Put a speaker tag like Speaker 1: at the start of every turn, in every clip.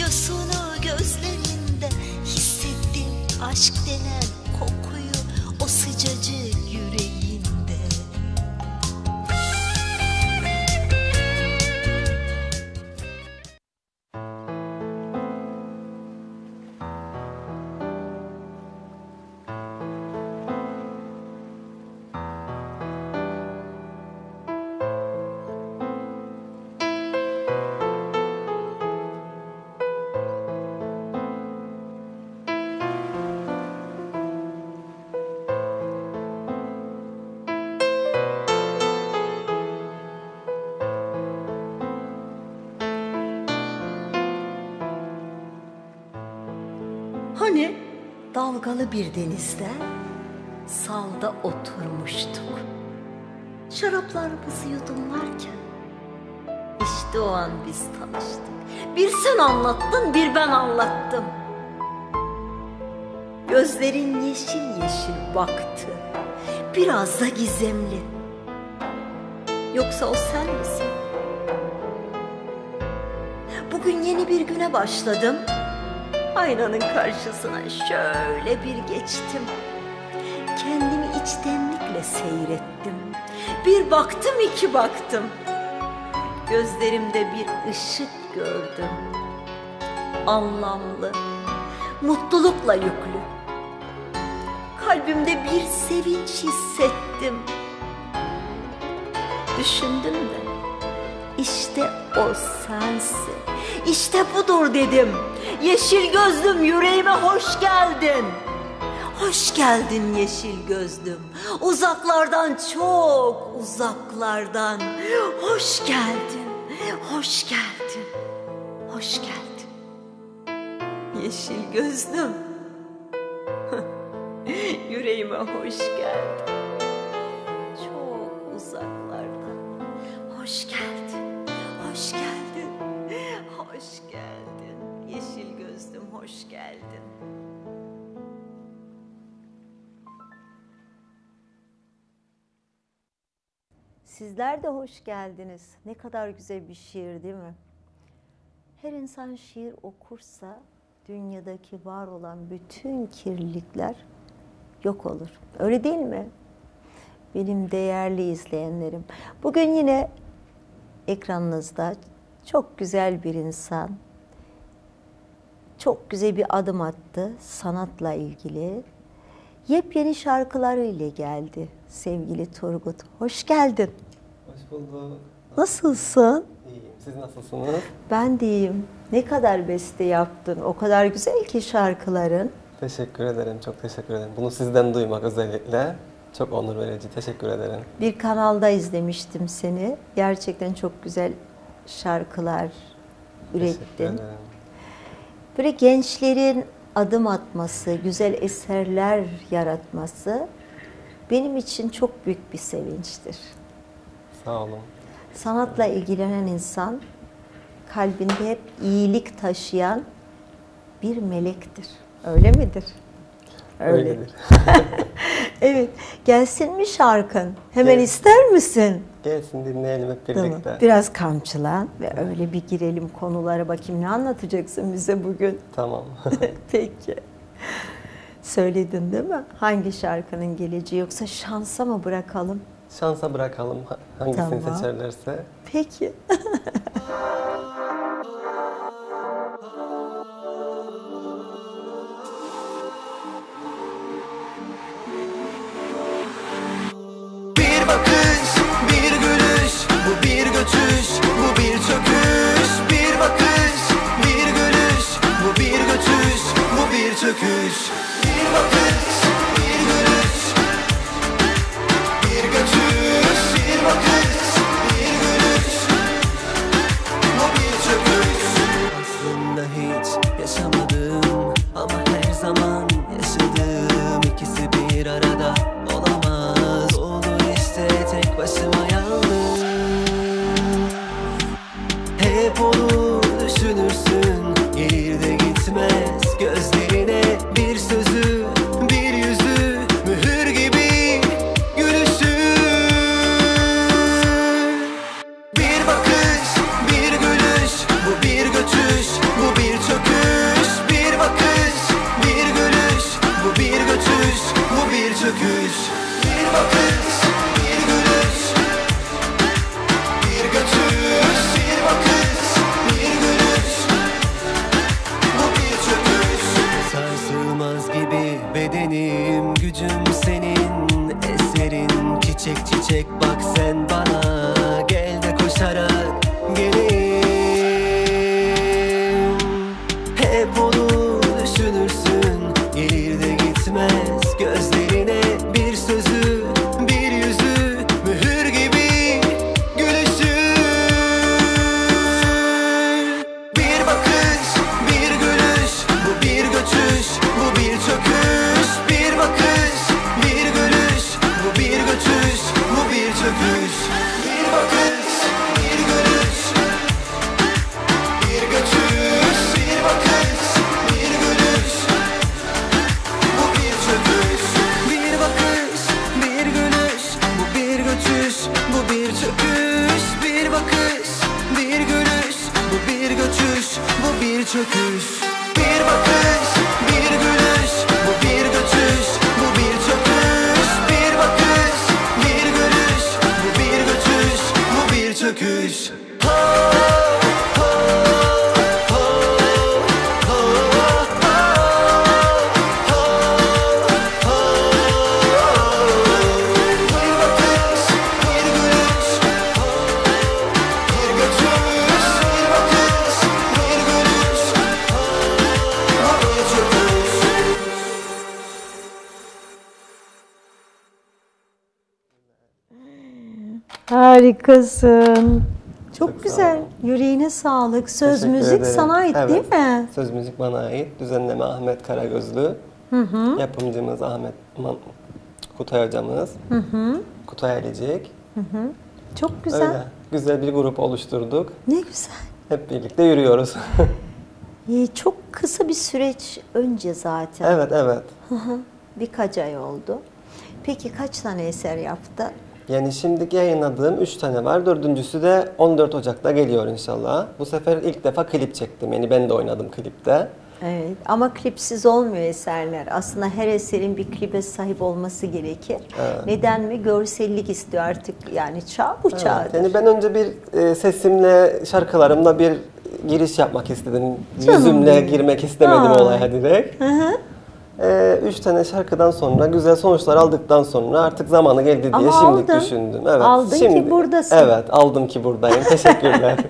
Speaker 1: Yosunu gözlerinde Hissettim aşk denen
Speaker 2: dalgalı bir denizde salda oturmuştuk. Şaraplarımızı yudumlarken işte o an biz tanıştık. Bir sen anlattın, bir ben anlattım. Gözlerin yeşil yeşil baktı. Biraz da gizemli. Yoksa o sen misin? Bugün yeni bir güne başladım. Aynanın karşısına şöyle bir geçtim. Kendimi içtenlikle seyrettim. Bir baktım iki baktım. Gözlerimde bir ışık gördüm. Anlamlı, mutlulukla yüklü. Kalbimde bir sevinç hissettim. Düşündüm de işte o sensin. İşte budur dedim. Yeşil gözlüm yüreğime hoş geldin. Hoş geldin yeşil gözlüm. Uzaklardan çok uzaklardan. Hoş geldin. Hoş geldin. Hoş geldin. Yeşil gözlüm. Yüreğime hoş geldin. Çok uzaklardan. Hoş geldin. Hoş geldin. Sizler de hoş geldiniz. Ne kadar güzel bir şiir değil mi? Her insan şiir okursa dünyadaki var olan bütün kirlilikler yok olur. Öyle değil mi? Benim değerli izleyenlerim. Bugün yine ekranınızda çok güzel bir insan. Çok güzel bir adım attı sanatla ilgili. Yepyeni şarkılarıyla geldi sevgili Turgut. Hoş geldin.
Speaker 3: Hoş bulduk.
Speaker 2: Nasılsın?
Speaker 3: İyiyim. Siz nasılsınız?
Speaker 2: Ben de iyiyim. Ne kadar beste yaptın. O kadar güzel ki şarkıların.
Speaker 3: Teşekkür ederim. Çok teşekkür ederim. Bunu sizden duymak özellikle çok onur verici. Teşekkür ederim.
Speaker 2: Bir kanalda izlemiştim seni. Gerçekten çok güzel şarkılar ürettin. Böyle gençlerin adım atması, güzel eserler yaratması benim için çok büyük bir sevinçtir.
Speaker 3: Sağ olun.
Speaker 2: Sanatla ilgilenen insan kalbinde hep iyilik taşıyan bir melektir. Öyle midir? Öyle.
Speaker 3: Öyledir.
Speaker 2: Evet. Gelsin mi şarkın? Hemen
Speaker 3: Gel-
Speaker 2: ister misin?
Speaker 3: Gelsin dinleyelim hep
Speaker 2: Tamam.
Speaker 3: birlikte.
Speaker 2: Biraz kamçılan ve öyle bir girelim konulara bakayım ne anlatacaksın bize bugün?
Speaker 3: Tamam.
Speaker 2: Peki. Söyledin değil mi? Hangi şarkının geleceği yoksa şansa mı bırakalım?
Speaker 3: Şansa bırakalım ha- hangisini
Speaker 2: Tamam.
Speaker 3: seçerlerse.
Speaker 2: Peki.
Speaker 4: face.
Speaker 2: Harikasın. Çok,
Speaker 3: Çok sağ
Speaker 2: güzel.
Speaker 3: olun.
Speaker 2: Yüreğine sağlık. Söz
Speaker 3: Teşekkür
Speaker 2: müzik
Speaker 3: ederim.
Speaker 2: sana ait
Speaker 3: Evet.
Speaker 2: değil mi?
Speaker 3: Söz müzik bana ait. Düzenleme Ahmet Karagözlü. Yapımcımız Ahmet Man- Kutay hocamız. Kutay Alecek.
Speaker 2: Çok güzel.
Speaker 3: Öyle. Güzel bir grup oluşturduk.
Speaker 2: Ne güzel.
Speaker 3: Hep birlikte yürüyoruz.
Speaker 2: Çok kısa bir süreç önce zaten.
Speaker 3: evet evet.
Speaker 2: Birkaç ay oldu. Peki kaç tane eser yaptı?
Speaker 3: Yani şimdiki yayınladığım 3 tane var. Dördüncüsü de 14 Ocak'ta geliyor inşallah. Bu sefer ilk defa klip çektim. Yani ben de oynadım klipte.
Speaker 2: Evet ama klipsiz olmuyor eserler. Aslında her eserin bir klibe sahip olması gerekir. Neden mi? Görsellik istiyor artık. Yani çağ bu çağdır.
Speaker 3: Yani ben önce bir e, sesimle, şarkılarımla bir giriş yapmak istedim.
Speaker 2: Canım
Speaker 3: Yüzümle
Speaker 2: benim.
Speaker 3: girmek istemedim
Speaker 2: Ay.
Speaker 3: olaya direkt. E, üç tane şarkıdan sonra, güzel sonuçlar aldıktan sonra artık zamanı geldi diye
Speaker 2: Ama
Speaker 3: şimdilik
Speaker 2: aldın.
Speaker 3: düşündüm. Evet,
Speaker 2: Aldın ki buradasın.
Speaker 3: Evet, aldım ki buradayım. Teşekkürler.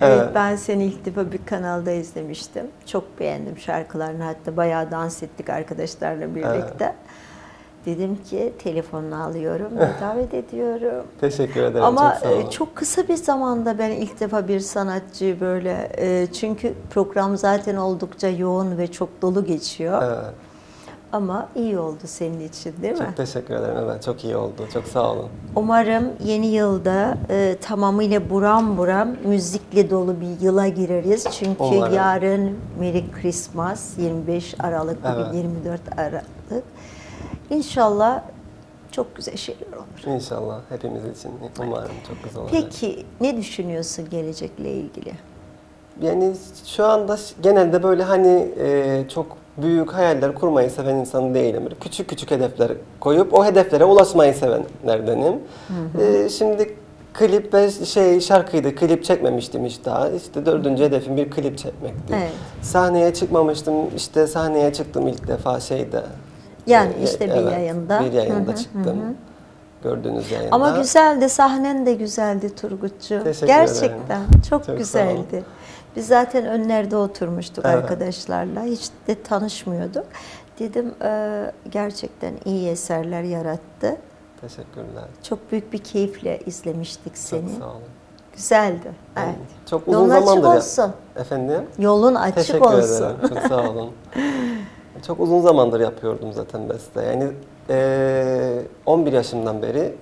Speaker 2: Evet,
Speaker 3: Evet.
Speaker 2: ben seni ilk defa bir kanalda izlemiştim. Çok beğendim şarkılarını. Hatta bayağı dans ettik arkadaşlarla birlikte. Dedim ki telefonunu alıyorum ve davet ediyorum.
Speaker 3: Teşekkür ederim.
Speaker 2: Ama
Speaker 3: çok
Speaker 2: e, çok kısa bir zamanda ben ilk defa bir sanatçı böyle e, çünkü program zaten oldukça yoğun ve çok dolu geçiyor.
Speaker 3: Evet.
Speaker 2: Ama iyi oldu senin için değil mi?
Speaker 3: Çok teşekkür ederim. Evet, çok iyi oldu. Çok sağ olun.
Speaker 2: Umarım yeni yılda e, tamamıyla buram buram müzikle dolu bir yıla gireriz. Çünkü
Speaker 3: Umarım.
Speaker 2: yarın Merry Christmas 25 Aralık bugün
Speaker 3: Evet.
Speaker 2: 24 Aralık. İnşallah çok güzel şeyler olur.
Speaker 3: İnşallah hepimiz için umarım çok güzel olacak.
Speaker 2: Peki ne düşünüyorsun gelecekle ilgili?
Speaker 3: Yani şu anda genelde böyle hani e, çok büyük hayaller kurmayı seven insan değilim. Küçük küçük hedefler koyup o hedeflere ulaşmayı sevenlerdenim. E, şimdi klip ve şey şarkıydı. Klip çekmemiştim hiç daha. İşte dördüncü hedefim bir klip çekmekti.
Speaker 2: Evet.
Speaker 3: Sahneye çıkmamıştım. İşte sahneye çıktım ilk defa şeyde.
Speaker 2: Yani
Speaker 3: E,
Speaker 2: işte bir yayında.
Speaker 3: Bir yayında
Speaker 2: Hı hı,
Speaker 3: çıktım. Gördüğünüz yayında.
Speaker 2: Ama güzeldi, sahnen de güzeldi.
Speaker 3: Teşekkür
Speaker 2: Gerçekten
Speaker 3: ederim.
Speaker 2: çok,
Speaker 3: Çok
Speaker 2: güzeldi. Biz zaten önlerde oturmuştuk
Speaker 3: Evet.
Speaker 2: arkadaşlarla. Hiç de tanışmıyorduk. Dedim e, gerçekten iyi eserler yarattı.
Speaker 3: Teşekkürler.
Speaker 2: Çok büyük bir keyifle izlemiştik seni.
Speaker 3: Çok sağ olun.
Speaker 2: Güzeldi. Evet.
Speaker 3: Çok uzun
Speaker 2: Yolun açık
Speaker 3: zamandır ya-
Speaker 2: olsun.
Speaker 3: Efendim?
Speaker 2: Yolun açık
Speaker 3: Teşekkür
Speaker 2: olsun.
Speaker 3: ederim. Çok sağ olun. Çok uzun zamandır yapıyordum zaten beste. Yani eee, 11 yaşımdan beri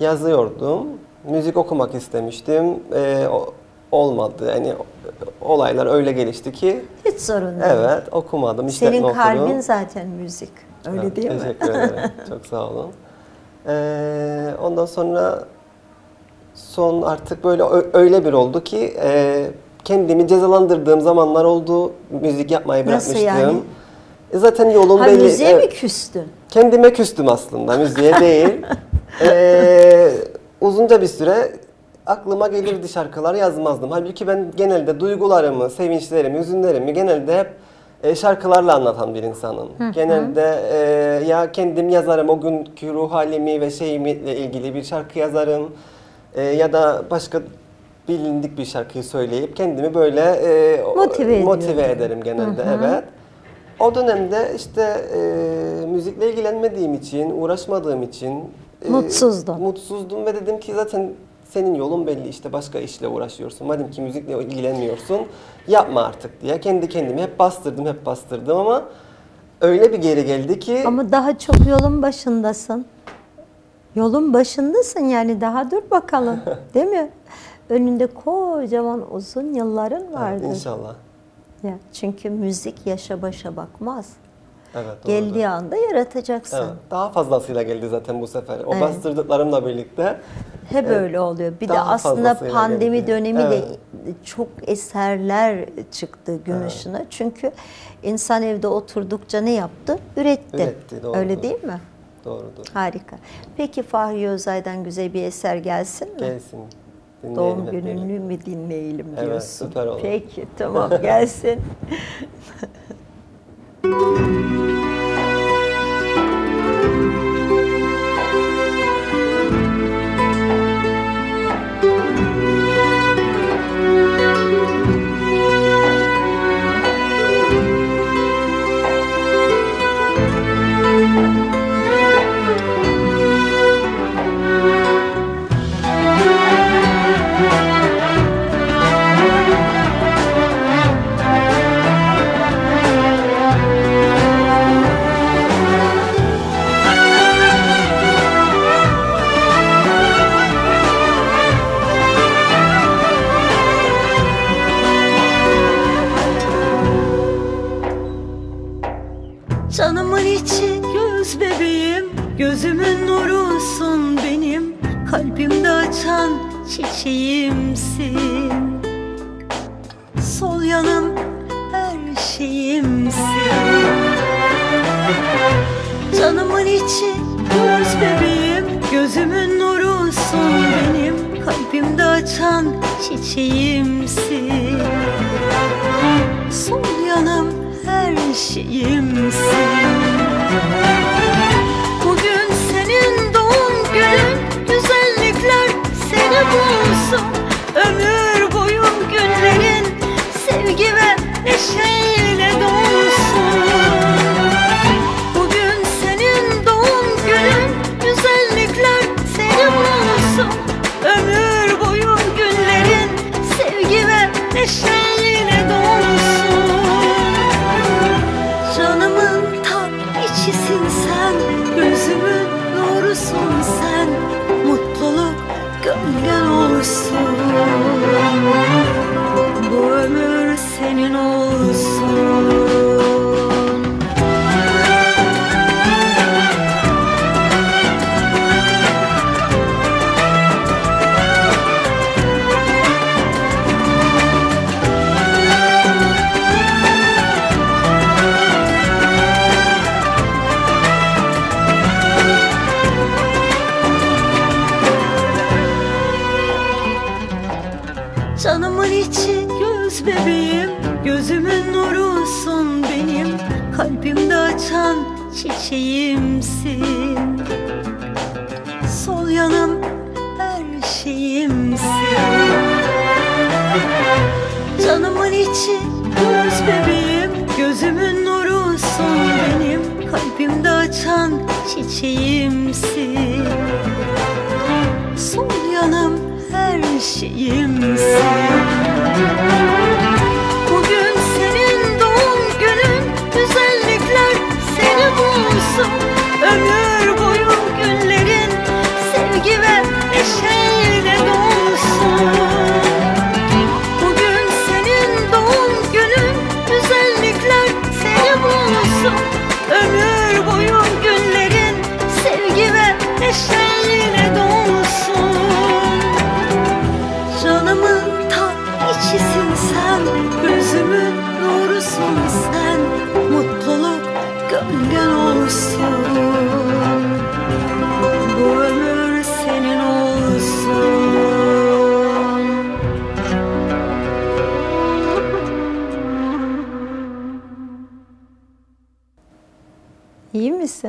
Speaker 3: yazıyordum. Müzik okumak istemiştim. Eee, o- olmadı. Yani olaylar öyle gelişti ki
Speaker 2: Hiç sorun değil.
Speaker 3: evet okumadım. işletme
Speaker 2: Senin
Speaker 3: okudum.
Speaker 2: kalbin zaten müzik. Öyle
Speaker 3: Evet,
Speaker 2: değil mi?
Speaker 3: Teşekkür ederim. Çok sağ olun. Eee, ondan sonra son artık böyle öyle bir oldu ki eee, kendimi cezalandırdığım zamanlar oldu. Müzik yapmayı
Speaker 2: Nasıl
Speaker 3: bırakmıştım.
Speaker 2: yani?
Speaker 3: E zaten yolum
Speaker 2: Ha,
Speaker 3: belli.
Speaker 2: müziğe
Speaker 3: Evet,
Speaker 2: mi küstün?
Speaker 3: Kendime küstüm aslında, müziğe değil. Eee, uzunca bir süre aklıma gelirdi şarkılar yazmazdım. Halbuki ben genelde duygularımı, sevinçlerimi, hüzünlerimi genelde hep e, şarkılarla anlatan bir insanım. Genelde e, ya kendim yazarım o günkü ruh halimi ve şeyimle ilgili bir şarkı yazarım. E, ya da başka bilindik bir şarkıyı söyleyip kendimi böyle e,
Speaker 2: Motive
Speaker 3: motive
Speaker 2: ediyorum.
Speaker 3: ederim genelde evet. O dönemde işte e, müzikle ilgilenmediğim için, uğraşmadığım için e,
Speaker 2: Mutsuzdun.
Speaker 3: Mutsuzdum ve dedim ki zaten senin yolun belli işte başka işle uğraşıyorsun. Madem ki müzikle ilgilenmiyorsun yapma artık diye kendi kendimi hep bastırdım hep bastırdım ama öyle bir geri geldi ki
Speaker 2: Ama daha çok yolun başındasın. Yolun başındasın yani daha dur bakalım. Değil mi? Önünde kocaman uzun yılların
Speaker 3: Evet,
Speaker 2: vardır.
Speaker 3: inşallah.
Speaker 2: Ya, çünkü müzik yaşa başa bakmaz.
Speaker 3: Evet.
Speaker 2: Geldiği anda yaratacaksın.
Speaker 3: Evet, daha fazlasıyla geldi zaten bu sefer. O
Speaker 2: Evet.
Speaker 3: bastırdıklarımla birlikte.
Speaker 2: Hep öyle oluyor. Bir de aslında pandemi
Speaker 3: geldi.
Speaker 2: dönemi
Speaker 3: Evet.
Speaker 2: de çok eserler çıktı gün
Speaker 3: Evet.
Speaker 2: ışığına. Çünkü insan evde oturdukça ne yaptı? Üretti.
Speaker 3: Üretti, doğrudur.
Speaker 2: Öyle değil mi?
Speaker 3: Doğrudur.
Speaker 2: Harika. Peki Fahri Özay'dan güzel bir eser gelsin mi?
Speaker 3: Gelsin. dinleyelim
Speaker 2: Doğum gününü mü dinleyelim
Speaker 3: Evet,
Speaker 2: diyorsun.
Speaker 3: süper olur.
Speaker 2: Peki tamam gelsin.
Speaker 1: Canımın çiçeğimsin Sol yanım her şeyimsin. Canımın içi göz bebeğim Gözümün nurusun benim. Kalbimde açan çiçeğimsin. Sol yanım her şeyimsin. Bugün senin doğum günün Güzellikler seni bulsun Ömür boyu günlerin. Sevgi ve neşeyle çiçeğimsin. Sol yanım her şeyimsin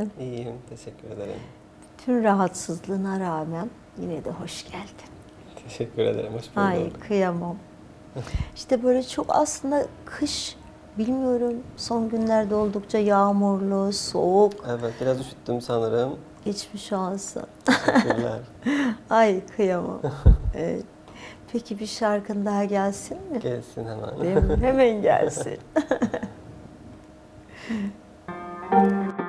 Speaker 2: misin?
Speaker 3: İyiyim, teşekkür ederim.
Speaker 2: Tüm rahatsızlığına rağmen yine de hoş geldin.
Speaker 3: Teşekkür ederim, hoş bulduk.
Speaker 2: Ay kıyamam. İşte böyle çok aslında kış bilmiyorum son günlerde oldukça yağmurlu, soğuk
Speaker 3: Evet, biraz üşüttüm sanırım.
Speaker 2: geçmiş olsun.
Speaker 3: Teşekkürler.
Speaker 2: Ay kıyamam. Evet. Peki bir şarkın daha gelsin mi?
Speaker 3: Gelsin hemen.
Speaker 2: Değil mi? Hemen gelsin.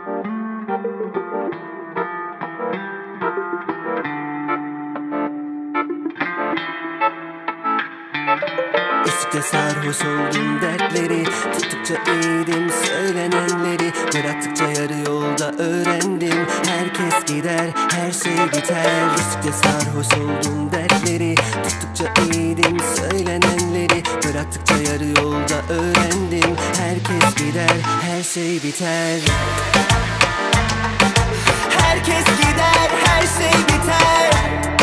Speaker 4: İşte sarhoş oldum dertleri. Tuttukça eğdim söylenenleri. Bıraktıkça yarı yolda öğrendim. Herkes gider her şey biter. İşte sarhoş oldum dertleri. Tuttukça eğdim söylenenleri. Bıraktıkça yarı yolda öğrendim. Herkes gider her şey biter. Herkes gider her şey biter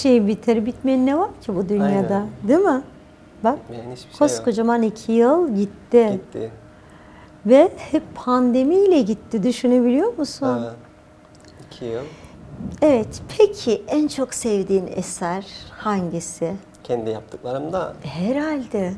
Speaker 4: şey biter.
Speaker 2: Bitmeyen ne var ki bu dünyada?
Speaker 3: Aynen.
Speaker 2: Değil mi? Bak
Speaker 3: Yani şey yok.
Speaker 2: koskocaman iki yıl gitti.
Speaker 3: Gitti.
Speaker 2: Ve hep pandemiyle gitti. Düşünebiliyor musun?
Speaker 3: Evet. İki yıl.
Speaker 2: Evet. Peki en çok sevdiğin eser hangisi?
Speaker 3: Kendi yaptıklarımda
Speaker 2: Herhalde.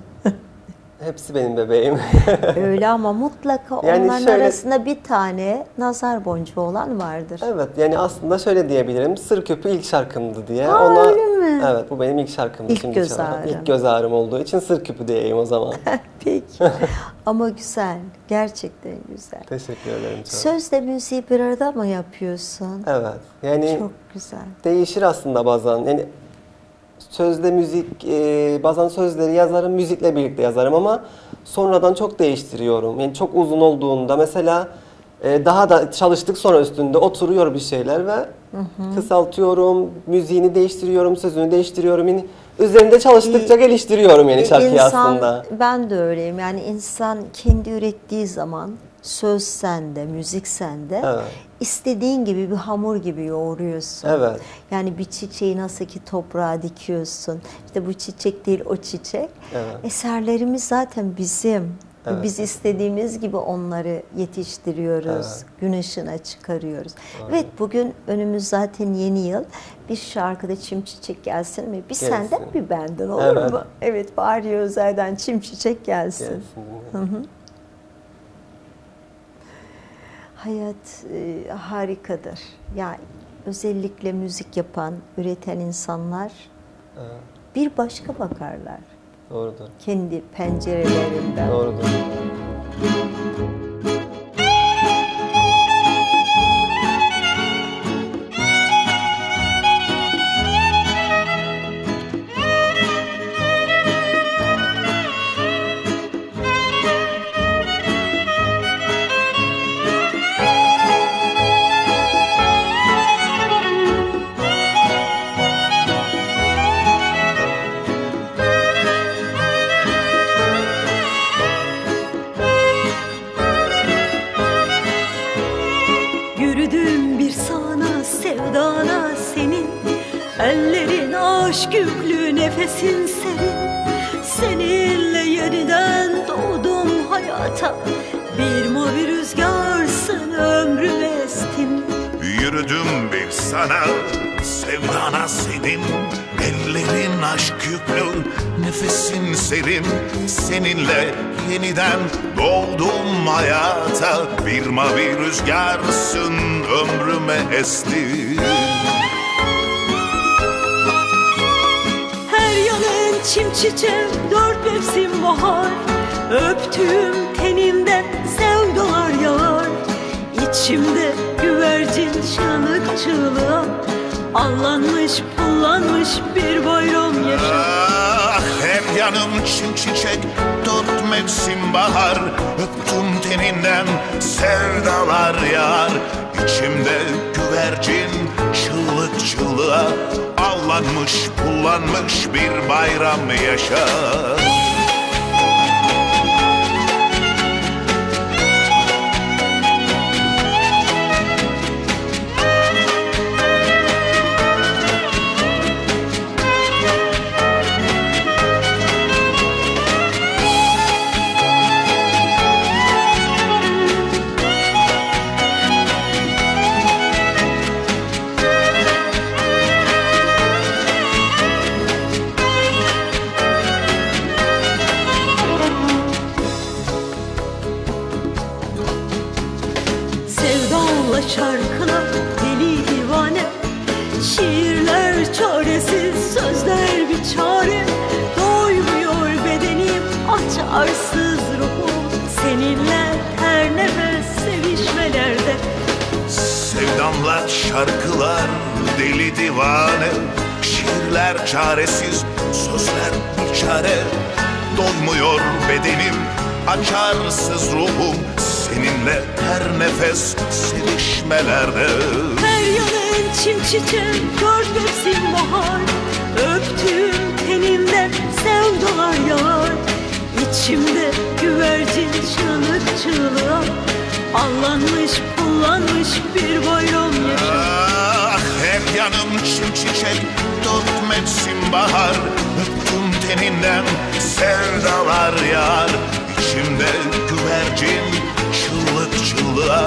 Speaker 3: Hepsi benim bebeğim.
Speaker 2: Öyle ama mutlaka
Speaker 3: Yani
Speaker 2: onların
Speaker 3: şöyle-
Speaker 2: arasında bir tane nazar boncuğu olan vardır.
Speaker 3: evet yani aslında şöyle diyebilirim. Sır Köpü ilk şarkımdı diye.
Speaker 2: Aa, öyle mi?
Speaker 3: Evet bu benim ilk şarkımdı.
Speaker 2: İlk
Speaker 3: şimdi
Speaker 2: göz
Speaker 3: çalan.
Speaker 2: ağrım.
Speaker 3: İlk göz ağrım olduğu için Sır Köpü diyeyim o zaman.
Speaker 2: Peki. ama güzel. Gerçekten güzel.
Speaker 3: Teşekkür ederim çok.
Speaker 2: Sözle müziği bir arada mı yapıyorsun?
Speaker 3: Evet. Yani
Speaker 2: Çok güzel.
Speaker 3: değişir aslında bazen. Yani sözle müzik, e, bazen sözleri yazarım, müzikle birlikte yazarım ama sonradan çok değiştiriyorum. Yani çok uzun olduğunda mesela e, daha da çalıştık sonra üstünde oturuyor bir şeyler ve kısaltıyorum, müziğini değiştiriyorum, sözünü değiştiriyorum. Yani üzerinde çalıştıkça geliştiriyorum yani şarkıyı
Speaker 2: İnsan-
Speaker 3: aslında.
Speaker 2: Ben de öyleyim. Yani insan kendi ürettiği zaman söz sende, müzik sende.
Speaker 3: Evet.
Speaker 2: İstediğin gibi bir hamur gibi yoğuruyorsun.
Speaker 3: Evet.
Speaker 2: Yani bir çiçeği nasıl ki toprağa dikiyorsun. İşte bu çiçek değil o çiçek.
Speaker 3: Evet.
Speaker 2: Eserlerimiz zaten bizim.
Speaker 3: Evet.
Speaker 2: Biz istediğimiz gibi onları yetiştiriyoruz.
Speaker 3: Evet.
Speaker 2: Gün ışığına çıkarıyoruz. Evet bugün önümüz zaten yeni yıl. Bir şarkıda çim çiçek gelsin mi? Bir
Speaker 3: Gelsin.
Speaker 2: senden bir benden olur
Speaker 3: Evet.
Speaker 2: mu? Evet Bahriye Özel'den çim çiçek gelsin.
Speaker 3: Gelsin.
Speaker 2: Hayat e, harikadır. Ya özellikle müzik yapan, üreten insanlar bir başka bakarlar.
Speaker 3: Doğrudur.
Speaker 2: Kendi pencerelerinden.
Speaker 3: Doğrudur.
Speaker 1: Aşk yüklü nefesin serin Seninle yeniden doğdum hayata. Bir mavi rüzgarsın ömrümü estin
Speaker 5: Yürüdüm bir sana, sevdana senin. Ellerin aşk yüklü, nefesin serin. Seninle yeniden doğdum hayata. Bir mavi rüzgarsın ömrüme esti
Speaker 1: yanın çim çiçek dört mevsim bahar. Öptüğüm tenimden sevdalar yağar İçimde güvercin çığlık çığlığa. Allanmış pullanmış bir bayram yaşar
Speaker 5: Ah her yanım çim çiçek dört mevsim bahar. Öptüm teninden sevdalar yağar İçimde güvercin çığlık çığlığa Allanmış pullanmış bir bayram yaşar
Speaker 1: açarsız ruhum Seninle her nefes sevişmelerde.
Speaker 5: Sevdamlar şarkılar deli divane Şiirler çaresiz sözler bir çare. Doymuyor bedenim açarsız ruhum Seninle her nefes sevişmelerde.
Speaker 1: Her yanın çim çiçek dört mevsim bahar. Öptüğüm tenimden sevdalar yağar İçimde güvercin çığlık çığlığa Allanmış pullanmış bir bayram yaşar
Speaker 5: Ah her yanım çim çiçek dört mevsim bahar. Öptüm teninden sevdalar yağar İçimde güvercin çığlık çığlığa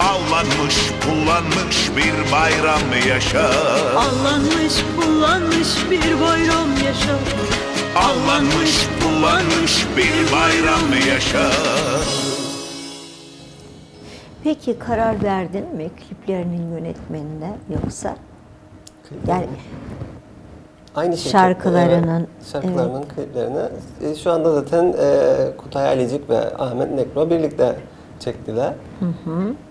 Speaker 5: Allanmış pullanmış bir bayram yaşar
Speaker 1: Allanmış pullanmış bir bayram yaşar
Speaker 5: Allanmış pullanmış bir bayram yaşar
Speaker 2: Peki karar verdin mi kliplerinin yönetmenine yoksa? Yani
Speaker 3: Aynı şirket,
Speaker 2: Şarkılarının,
Speaker 3: evet, şarkılarının kliplerini e, şu anda zaten e, Kutay Alicik ve Ahmet Nekro birlikte çektiler.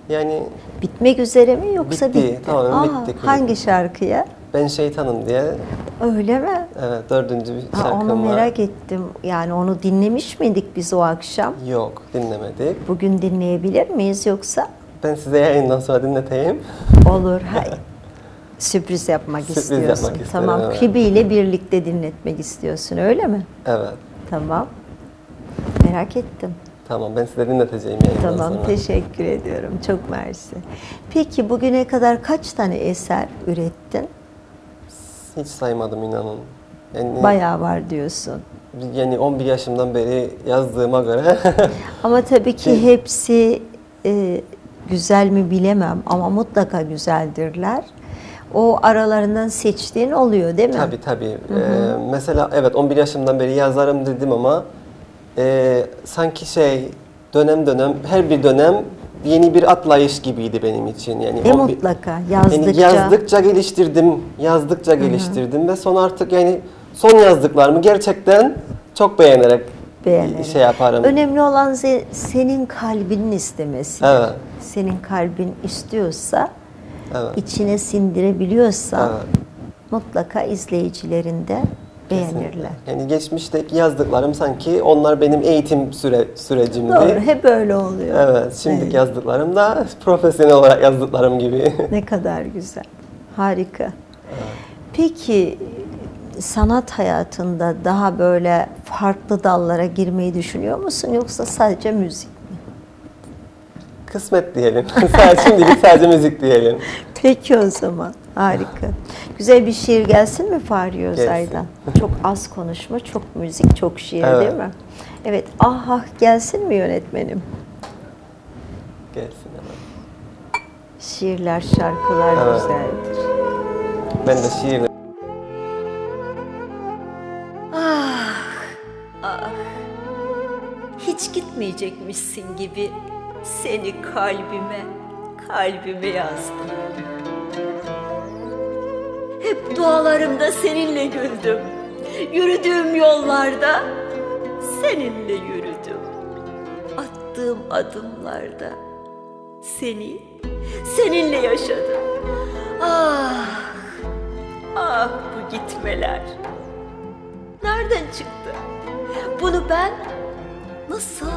Speaker 3: Yani
Speaker 2: bitmek üzere mi yoksa
Speaker 3: Bitti,
Speaker 2: bitti?
Speaker 3: tamamen
Speaker 2: Aa,
Speaker 3: bitti klip.
Speaker 2: Hangi şarkıya?
Speaker 3: Ben şeytanım diye
Speaker 2: Öyle mi?
Speaker 3: evet dördüncü bir
Speaker 2: Ha,
Speaker 3: şarkım
Speaker 2: onu
Speaker 3: var.
Speaker 2: merak ettim. Yani onu dinlemiş miydik biz o akşam?
Speaker 3: Yok dinlemedik.
Speaker 2: Bugün dinleyebilir miyiz yoksa?
Speaker 3: Ben size yayından sonra dinleteyim.
Speaker 2: Olur. Hay. Sürpriz yapmak
Speaker 3: Sürpriz
Speaker 2: istiyorsun.
Speaker 3: yapmak isterim,
Speaker 2: tamam.
Speaker 3: evet.
Speaker 2: Klibiyle birlikte dinletmek istiyorsun öyle mi?
Speaker 3: Evet.
Speaker 2: Tamam. Merak ettim.
Speaker 3: Tamam ben size dinleteceğim yayından
Speaker 2: Tamam,
Speaker 3: sonra.
Speaker 2: teşekkür ediyorum. Çok mersi. Peki bugüne kadar kaç tane eser ürettin?
Speaker 3: Hiç saymadım inanın. Yani,
Speaker 2: Bayağı var diyorsun.
Speaker 3: yani 11 yaşımdan beri yazdığıma göre
Speaker 2: Ama tabii ki hepsi e, güzel mi bilemem ama mutlaka güzeldirler. O aralarından seçtiğin oluyor değil mi?
Speaker 3: Tabii tabii. Ee, mesela evet 11 yaşımdan beri yazarım dedim ama e, sanki şey dönem dönem her bir dönem yeni bir atlayış gibiydi benim için. Yani
Speaker 6: E
Speaker 3: o bir-
Speaker 6: mutlaka yazdıkça.
Speaker 3: Yani yazdıkça geliştirdim, yazdıkça geliştirdim ve son artık yani son yazdıklarımı gerçekten çok beğenerek,
Speaker 6: Beğenerek.
Speaker 3: şey yaparım.
Speaker 6: Önemli olan ze- senin kalbinin istemesi.
Speaker 3: Evet.
Speaker 6: Senin kalbin istiyorsa,
Speaker 3: Evet.
Speaker 6: içine sindirebiliyorsa
Speaker 3: Evet.
Speaker 6: mutlaka izleyicilerin de beğenirler.
Speaker 3: Yani geçmişteki yazdıklarım sanki onlar benim eğitim süre, sürecimdi.
Speaker 6: Doğru, hep öyle oluyor.
Speaker 3: Evet, şimdiki
Speaker 6: Evet.
Speaker 3: yazdıklarım da profesyonel olarak yazdıklarım gibi.
Speaker 6: Ne kadar güzel. Harika. Peki sanat hayatında daha böyle farklı dallara girmeyi düşünüyor musun yoksa sadece müzik mi?
Speaker 3: Kısmet diyelim. şimdilik sadece müzik diyelim.
Speaker 6: Peki o zaman. Harika. Güzel bir şiir gelsin mi Fahri Özay'dan? Çok az konuşma, çok müzik, çok şiir
Speaker 3: Evet.
Speaker 6: değil mi? Evet. Ah ah gelsin mi yönetmenim?
Speaker 3: Gelsin hemen.
Speaker 6: Şiirler, şarkılar
Speaker 3: Evet.
Speaker 6: güzeldir.
Speaker 3: Ben de şiirle
Speaker 2: Hiç gitmeyecekmişsin gibi seni kalbime, kalbime yazdım. Hep dualarımda seninle güldüm. Yürüdüğüm yollarda seninle yürüdüm. Attığım adımlarda seni, seninle yaşadım. Ah, ah bu gitmeler. Nereden çıktı? Bunu ben nasıl,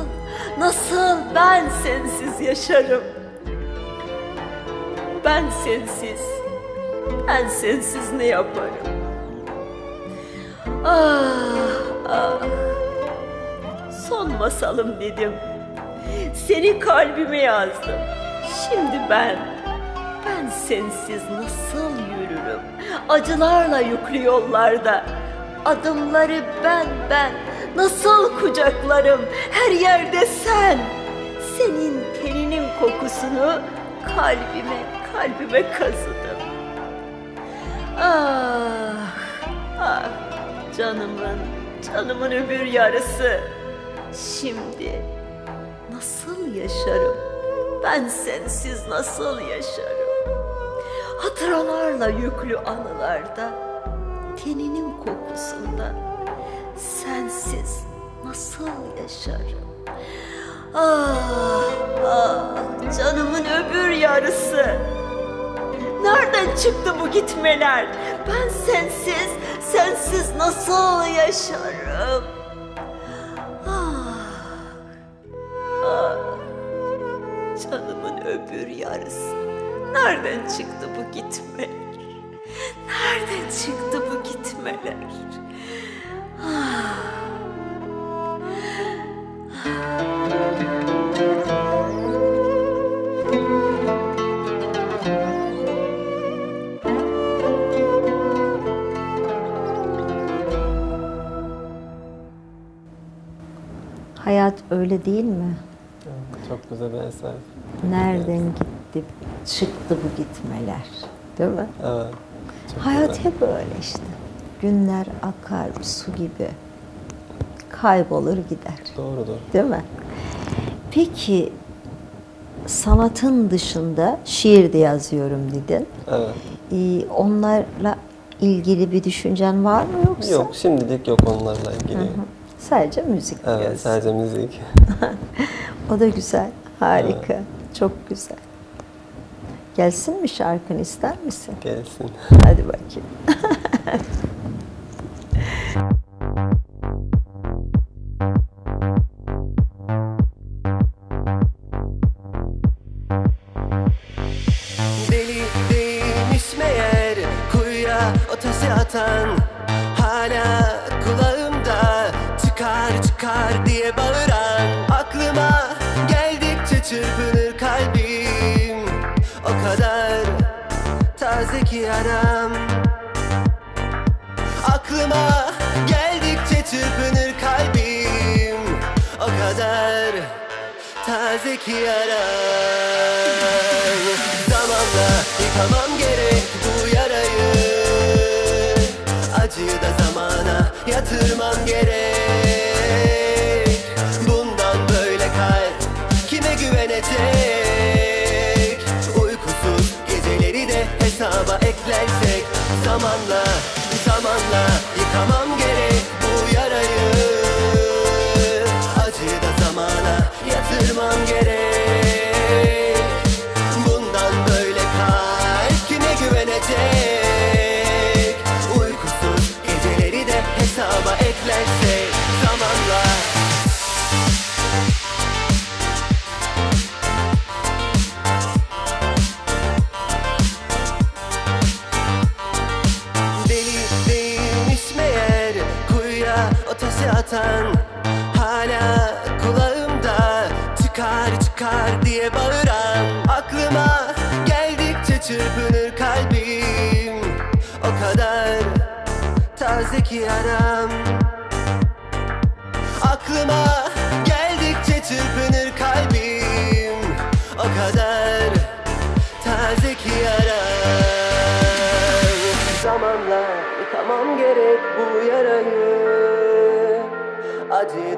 Speaker 2: nasıl ben sensiz yaşarım? Ben sensiz, ben sensiz ne yaparım? Ah, ah. Son masalım dedim. Seni kalbime yazdım. Şimdi ben, ben sensiz nasıl yürürüm? Acılarla yüklü yollarda. Adımları ben ben nasıl kucaklarım? Her yerde sen. Senin teninin kokusunu kalbime, kalbime kazıdım. Ah, ah canımın, canımın öbür yarısı. Şimdi nasıl yaşarım? Ben sensiz nasıl yaşarım? Hatıralarla yüklü anılarda, teninin kokusunda sensiz nasıl yaşarım? Ah, ah, canımın öbür yarısı. Nereden çıktı bu gitmeler? Ben sensiz, sensiz nasıl yaşarım? Ah, ah, canımın öbür yarısı. Nereden çıktı bu gitmeler? Nereden çıktı bu gitmeler?
Speaker 6: Hayat öyle değil mi?
Speaker 3: çok güzel bir eser.
Speaker 6: Nereden gitti, çıktı bu gitmeler. Değil mi?
Speaker 3: Evet.
Speaker 6: Hayat
Speaker 3: güzel.
Speaker 6: hep öyle işte. Günler akar su gibi. Kaybolur gider.
Speaker 3: Doğrudur.
Speaker 6: Değil mi? Peki sanatın dışında şiir de yazıyorum dedin.
Speaker 3: Evet.
Speaker 6: Ee, onlarla ilgili bir düşüncen var mı yoksa?
Speaker 3: Yok, şimdilik yok onlarla ilgili.
Speaker 6: Hı. Sadece müzik
Speaker 3: Evet,
Speaker 6: diyorsun.
Speaker 3: sadece müzik.
Speaker 6: O da güzel. Harika. Çok güzel. Gelsin mi şarkını ister misin?
Speaker 3: Gelsin.
Speaker 6: Hadi bakayım.
Speaker 4: taze ki yaram Aklıma geldikçe çırpınır kalbim. O kadar taze ki yaram Zamanla yıkamam gerek bu yarayı. Acıyı da zamana yatırmam gerek. Bundan böyle kalp kime güvenecek eklersek Zamanla, zamanla atan Hala kulağımda çıkar çıkar diye bağıran Aklıma geldikçe çırpınır kalbim. O kadar taze ki yaram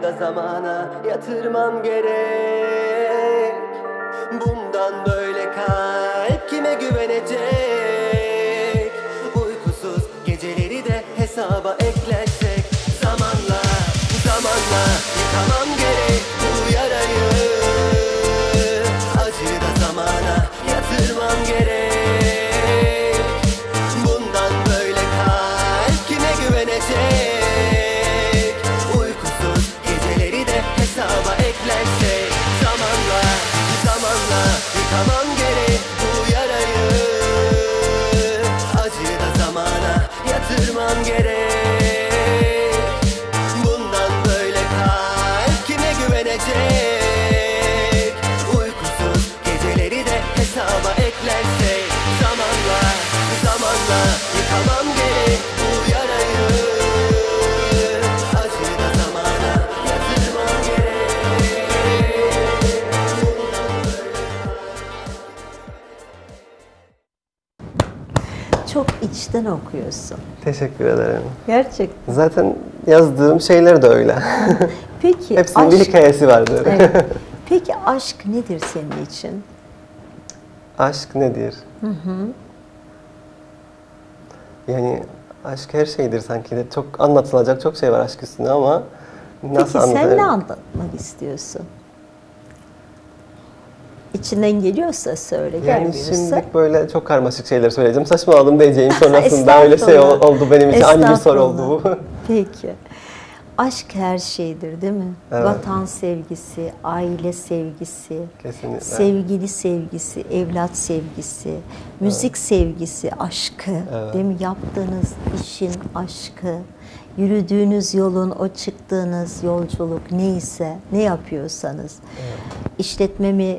Speaker 4: da zamana yatırmam gerek. Bundan böyle kalp kime güvenecek? Uykusuz geceleri de hesaba eklersek Zamanla, zamanla yıkamam gerek bu yarayı. Acıyı da zamana yatırmam gerek yatırmam gerek
Speaker 2: içten okuyorsun.
Speaker 3: Teşekkür ederim.
Speaker 2: Gerçekten.
Speaker 3: Zaten yazdığım şeyler de öyle.
Speaker 2: Peki
Speaker 3: Hepsinin bir
Speaker 2: aşk,
Speaker 3: hikayesi vardır.
Speaker 2: Evet. Peki aşk nedir senin için?
Speaker 3: Aşk nedir? Yani aşk her şeydir sanki de. Çok anlatılacak çok şey var aşk üstüne ama nasıl
Speaker 2: Peki sen
Speaker 3: anlatayım?
Speaker 2: ne anlatmak istiyorsun? İçinden geliyorsa söyle,
Speaker 3: Yani
Speaker 2: gelmiyorsa.
Speaker 3: şimdilik böyle çok karmaşık şeyler söyleyeceğim. Saçmaladım diyeceğim sonrasında öyle şey oldu benim için. Ani bir soru oldu bu.
Speaker 2: Peki. Aşk her şeydir değil mi?
Speaker 3: Evet.
Speaker 2: Vatan sevgisi, aile sevgisi,
Speaker 3: Kesinlikle.
Speaker 2: sevgili sevgisi, evlat sevgisi, müzik sevgisi, aşkı,
Speaker 3: Evet.
Speaker 2: değil mi? Yaptığınız işin aşkı, yürüdüğünüz yolun, o çıktığınız yolculuk neyse, ne yapıyorsanız, işletme mi,